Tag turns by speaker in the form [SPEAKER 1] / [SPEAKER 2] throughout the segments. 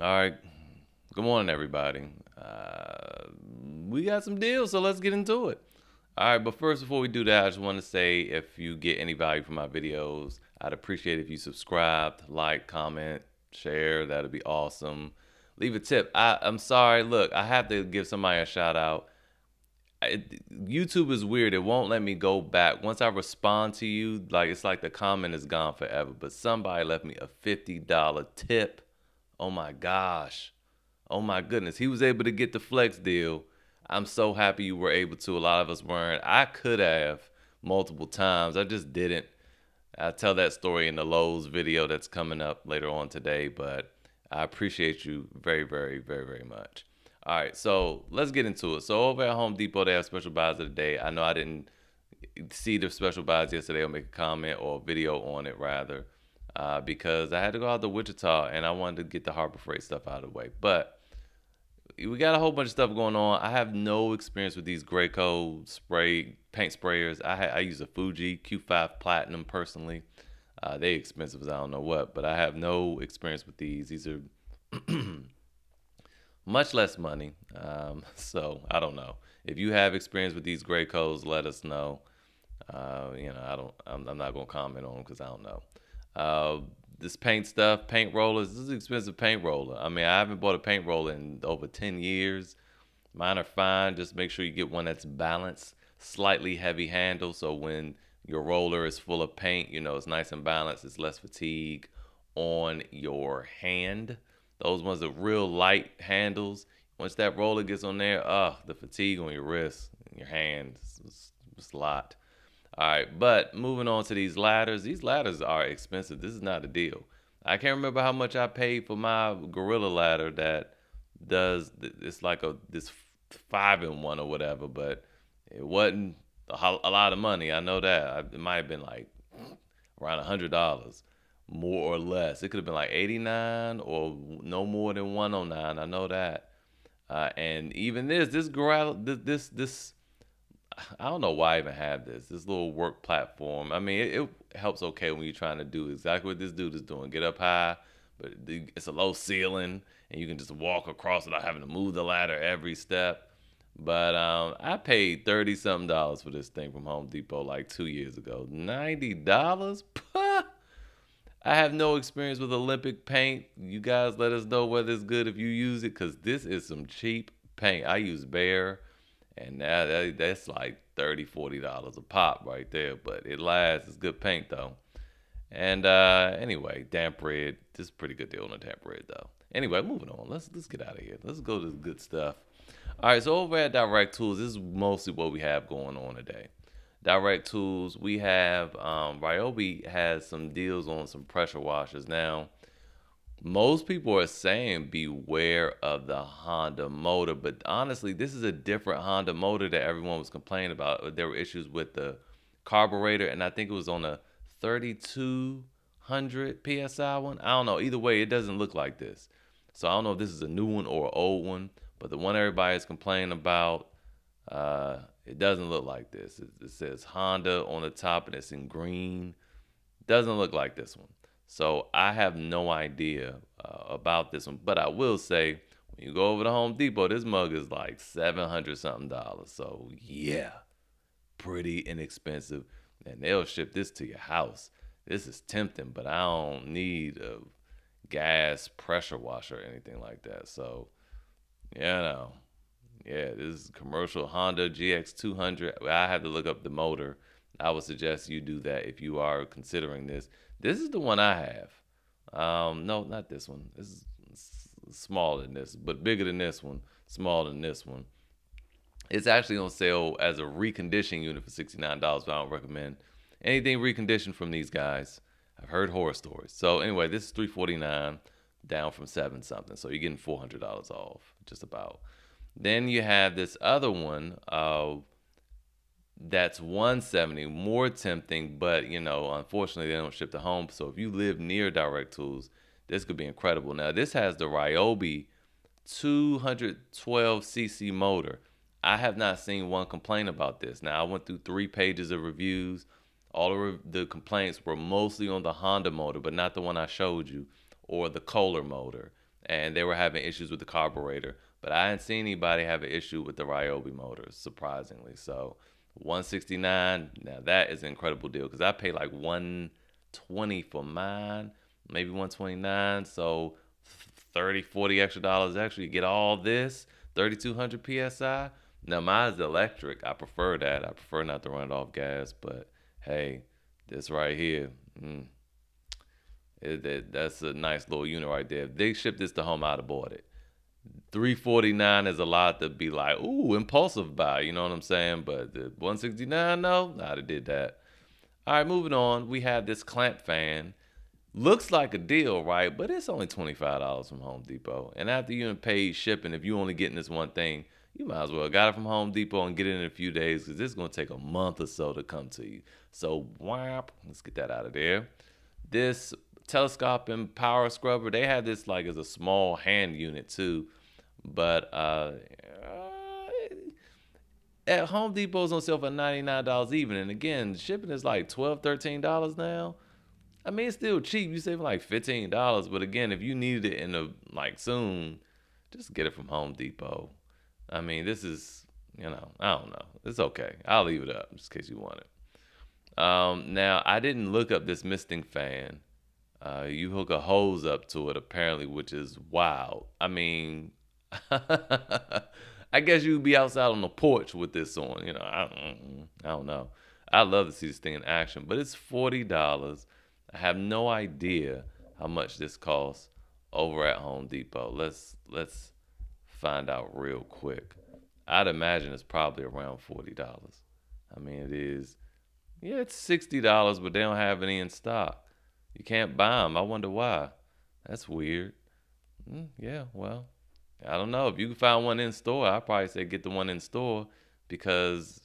[SPEAKER 1] All right. Good morning, everybody. Uh, we got some deals, so let's get into it. All right, but first, before we do that, I just want to say if you get any value from my videos, I'd appreciate if you subscribed, like, comment, share. That'd be awesome. Leave a tip. I, I'm sorry. Look, I have to give somebody a shout out. YouTube is weird. It won't let me go back. Once I respond to you, like it's like the comment is gone forever. But somebody left me a $50 tip. Oh my gosh. Oh my goodness. He was able to get the flex deal. I'm so happy you were able to. A lot of us weren't. I could have multiple times. I just didn't. I'll tell that story in the Lowe's video that's coming up later on today, but I appreciate you very, very, very, very much. All right, so let's get into it. So over at Home Depot, they have special buys of the day. I know I didn't see the special buys yesterday or make a comment or a video on it rather, uh, because I had to go out to Wichita and I wanted to get the Harbor Freight stuff out of the way. But we got a whole bunch of stuff going on. I have no experience with these Graco spray paint sprayers. I I use a Fuji Q5 Platinum personally. Uh, they expensive as I don't know what, but I have no experience with these. These are much less money. Um, so I don't know. If you have experience with these Gracos, let us know. Uh, you know, I don't. I'm, I'm not gonna comment on them because I don't know. Uh, this paint stuff, paint rollers. This is expensive paint roller. I mean, I haven't bought a paint roller in over 10 years. Mine are fine. Just make sure you get one that's balanced, slightly heavy handle. So when your roller is full of paint, you know, it's nice and balanced. It's less fatigue on your hand. Those ones are real light handles. Once that roller gets on there, uh, the fatigue on your wrist and your hand is a lot. All right, but moving on to these ladders. These ladders are expensive. This is not a deal. I can't remember how much I paid for my Gorilla ladder that does it's like a this five in one or whatever, but it wasn't a, lot of money. I know that it might have been like around a hundred dollars, more or less. It could have been like eighty nine or no more than one oh nine. I know that. Uh, and even this, this gorilla, this this this I don't know why I even have this. This little work platform. I mean, it, it, helps okay when you're trying to do exactly what this dude is doing. Get up high, but it's a low ceiling, and you can just walk across without having to move the ladder every step. But um, I paid thirty something dollars for this thing from Home Depot like two years ago. Ninety dollars? I have no experience with Olympic paint. You guys let us know whether it's good if you use it, cause this is some cheap paint. I use Behr and now that, that's like 30 40 dollars a pop right there but it lasts. It's good paint though. And uh anyway DampRid this is pretty good deal on the DampRid though. Anyway moving on. Let's let's get out of here. Let's go to the good stuff. All right so over at direct tools this is mostly what we have going on today. Direct tools we have um ryobi has some deals on some pressure washers now most people are saying beware of the Honda motor, but honestly, this is a different Honda motor that everyone was complaining about. There were issues with the carburetor, and I think it was on a 3200 psi one. I don't know. Either way, it doesn't look like this. So I don't know if this is a new one or an old one, but the one everybody is complaining about, uh, it doesn't look like this. It, it says Honda on the top, and it's in green. Doesn't look like this one. So I have no idea uh, about this one, but I will say when you go over to Home Depot, this mug is like seven hundred something dollars. So yeah, pretty inexpensive, and they'll ship this to your house. This is tempting, but I don't need a gas pressure washer or anything like that. So you know, yeah, this is commercial Honda GX200. I had to look up the motor. I would suggest you do that if you are considering this this is the one I have. Um, no, not this one. This is smaller than this, but bigger than this one, smaller than this one. It's actually on sale as a reconditioning unit for $69, but I don't recommend anything reconditioned from these guys. I've heard horror stories. So anyway, this is 349 down from seven something. So you're getting $400 off, just about. Then you have this other one, uh, that's 170 more tempting but you know unfortunately they don't ship to home. So if you live near direct tools this could be incredible. Now this has the ryobi 212cc motor. I have not seen one complain about this. Now i went through three pages of reviews. All of the complaints were mostly on the honda motor but not the one i showed you or the kohler motor. And they were having issues with the carburetor. But I didn't see anybody have an issue with the Ryobi motors, surprisingly. So 169, now that is an incredible deal because I paid like 120 for mine, maybe 129. So 30, 40 extra dollars extra. You get all this, 3200 psi. Now mine's electric. I prefer that. I prefer not to run it off gas, but hey, this right here, mm, it, it, that's a nice little unit right there. If they ship this to home, I'd have bought it. 349 is a lot to be like, ooh, impulsive buy. You know what I'm saying? But the 169, no, I'd have did that. All right, moving on. We have this clamp fan. Looks like a deal, right? But it's only $25 from Home Depot. And after you paid shipping, if you only getting this one thing, you might as well got it from Home Depot and get it in a few days because it's going to take a month or so to come to you. So, whap, let's get that out of there. This telescoping power scrubber, they had this like as a small hand unit too. But uh, uh at Home Depot's on sale for $99 even. And again, shipping is like $12, $13 now. I mean, it's still cheap. You save like $15. But again, if you needed it in the like soon, just get it from Home Depot. I mean, this is, you know, I don't know. It's okay. I'll leave it up just in case you want it. Um, now, I didn't look up this misting fan. Uh, you hook a hose up to it, apparently, which is wild. I mean, I guess you'd be outside on the porch with this on. You know, I, I don't know. I love to see this thing in action, but it's forty dollars. I have no idea how much this costs over at Home Depot. Let's let's find out real quick. I'd imagine it's probably around forty dollars. I mean, it is. Yeah, it's sixty dollars, but they don't have any in stock. You can't buy them. I wonder why. That's weird. Mm, yeah, well, I don't know. If you can find one in store, I probably say get the one in store because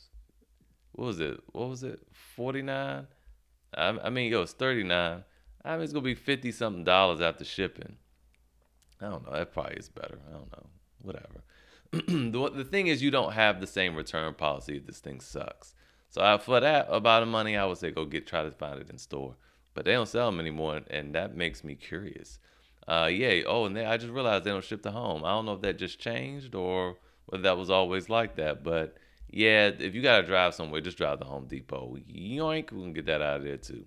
[SPEAKER 1] what was it? What was it? Forty nine. I, I mean, it was thirty nine. I mean, it's gonna be fifty something dollars after shipping. I don't know. That probably is better. I don't know whatever. the, the thing is, you don't have the same return policy if this thing sucks. So I, for that about of money, I would say go get try to find it in store. But they don't sell them anymore, and that makes me curious. Uh, yeah. Oh, and they, I just realized they don't ship to home. I don't know if that just changed or whether that was always like that. But yeah, if you gotta drive somewhere, just drive to Home Depot. Yoink, we can get that out of there too.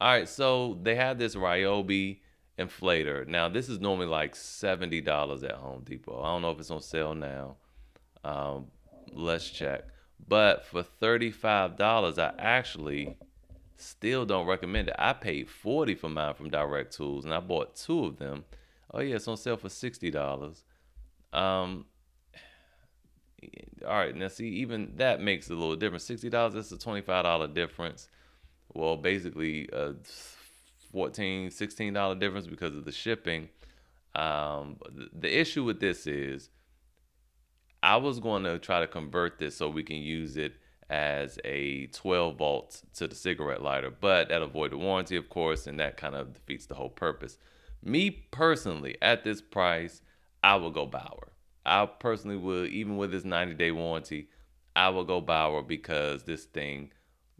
[SPEAKER 1] All right, so they have this Ryobi inflator. Now this is normally like seventy dollars at Home Depot. I don't know if it's on sale now. Um, let's check. But for thirty-five dollars, I actually still don't recommend it. I paid forty for mine from Direct Tools, and I bought two of them. Oh yeah, it's on sale for sixty dollars. Um, all right, now see, even that makes a little difference. Sixty dollars, that's a twenty-five dollar difference. Well, basically, a 14 16 dollar difference because of the shipping um, the issue with this is i was going to try to convert this so we can use it as a 12 volts to the cigarette lighter but that avoid the warranty of course and that kind of defeats the whole purpose me personally at this price i will go bauer i personally will, even with this 90 day warranty i will go bauer because this thing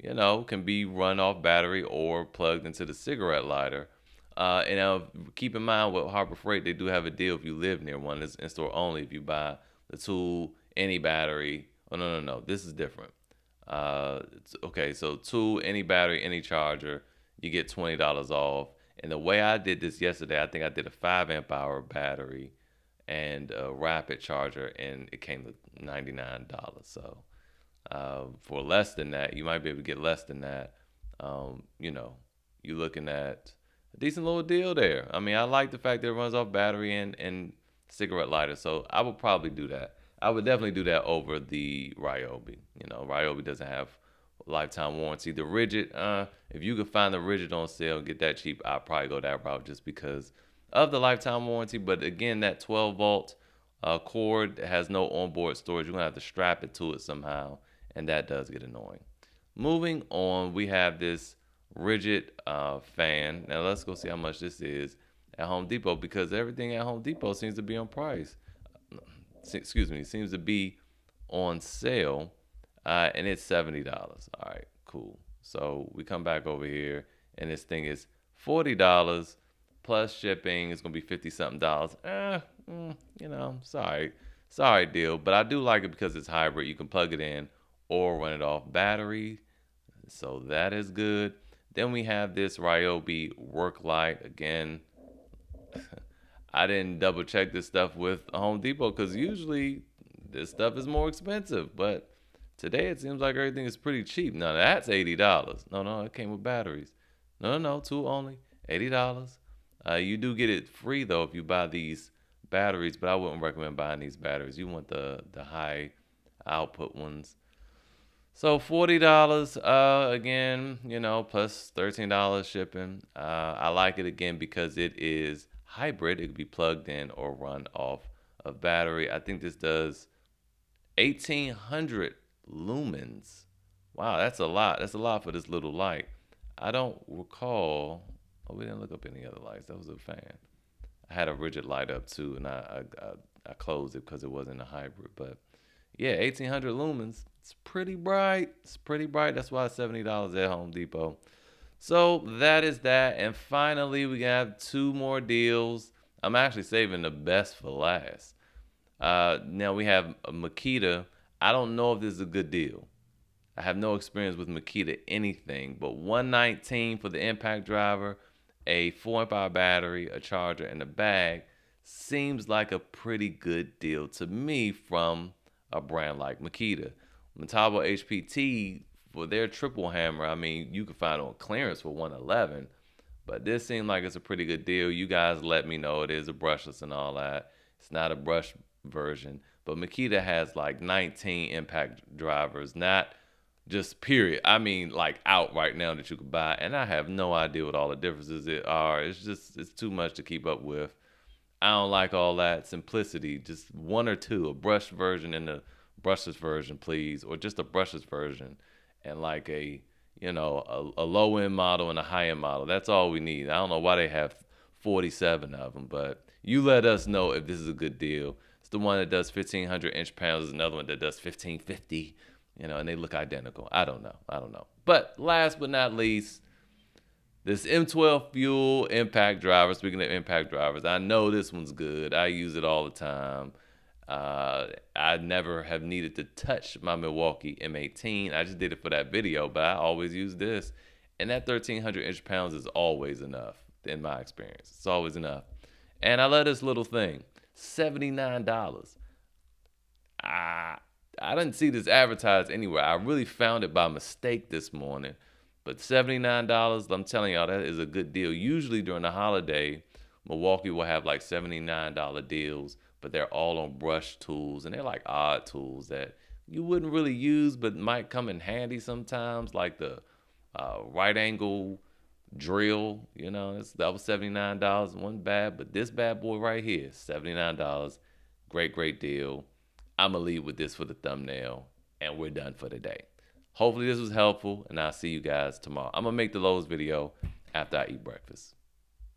[SPEAKER 1] you know, can be run off battery or plugged into the cigarette lighter. Uh, and now keep in mind with Harbor Freight, they do have a deal if you live near one. It's in store only if you buy the tool, any battery. Oh, no, no, no. This is different. Uh, okay, so tool, any battery, any charger, you get $20 off. And the way I did this yesterday, I think I did a 5 amp hour battery and a rapid charger, and it came to $99. So uh, for less than that, you might be able to get less than that. Um, you know, you're looking at a decent little deal there. I mean, I like the fact that it runs off battery and, and cigarette lighter, so I would probably do that. I would definitely do that over the Ryobi. You know, Ryobi doesn't have lifetime warranty. The Ridgid, uh, if you could find the Ridgid on sale and get that cheap, I'd probably go that route just because of the lifetime warranty. But again, that 12 volt uh, cord has no onboard storage. You're gonna have to strap it to it somehow and that does get annoying. Moving on, we have this Ridgid uh, fan. Now let's go see how much this is at Home Depot because everything at Home Depot seems to be on price. Excuse me, seems to be on sale, uh, and it's seventy dollars. All right, cool. So we come back over here, and this thing is forty dollars plus shipping It's gonna be fifty something dollars. Eh, mm, you know, sorry, sorry deal. But I do like it because it's hybrid. You can plug it in or run it off battery, so that is good. Then we have this Ryobi work light again. I didn't double check this stuff with Home Depot because usually this stuff is more expensive, but today it seems like everything is pretty cheap. Now that's eighty dollars. No, no, it came with batteries. No, no, no, two only, eighty dollars. Uh, you do get it free though if you buy these batteries, but I wouldn't recommend buying these batteries. You want the the high output ones. So forty dollars, uh, again, you know, plus thirteen dollars shipping. Uh, I like it again because it is hybrid. It could be plugged in or run off of battery. I think this does eighteen hundred lumens. Wow, that's a lot. That's a lot for this little light. I don't recall. Oh, we didn't look up any other lights. That was a fan. I had a Ridgid light up too, and I I, I, I closed it because it wasn't a hybrid. But yeah, eighteen hundred lumens. It's pretty bright. It's pretty bright. That's why it's seventy dollars at Home Depot. So that is that. And finally, we have two more deals. I'm actually saving the best for last. Uh, now we have Makita. I don't know if this is a good deal. I have no experience with Makita anything, but 119 for the impact driver, a 4 amp hour battery, a charger, and a bag seems like a pretty good deal to me from a brand like Makita. Metabo HPT for their triple hammer, I mean, you can find on clearance for 111, but this seemed like it's a pretty good deal. You guys let me know it is a brushless and all that. It's not a brush version, but Makita has like 19 impact drivers, not just period. I mean, like out right now that you could buy, and I have no idea what all the differences it are. It's just it's too much to keep up with. I don't like all that simplicity. Just one or two, a brush version and a brushless version, please, or just a brushless version and like a you know a, a low end model and a high end model. That's all we need. I don't know why they have 47 of them, but you let us know if this is a good deal. It's the one that does 1500 inch pounds. There's another one that does 1550. You know, and they look identical. I don't know. I don't know. But last but not least, this M12 fuel impact driver. Speaking of impact drivers, I know this one's good. I use it all the time. Uh, I never have needed to touch my Milwaukee M18. I just did it for that video, but I always use this. And that 1300 inch pounds is always enough in my experience. It's always enough. And I love this little thing $79. I, I didn't see this advertised anywhere. I really found it by mistake this morning. But $79, I'm telling y'all, that is a good deal. Usually during the holiday, Milwaukee will have like $79 deals but they're all on brush tools and they're like odd tools that you wouldn't really use but might come in handy sometimes like the uh, right angle drill you know that was $79 one bad but this bad boy right here $79 great great deal. I'm gonna leave with this for the thumbnail and we're done for today hopefully this was helpful and i'll see you guys tomorrow. I'm gonna make the Lowe's video after i eat breakfast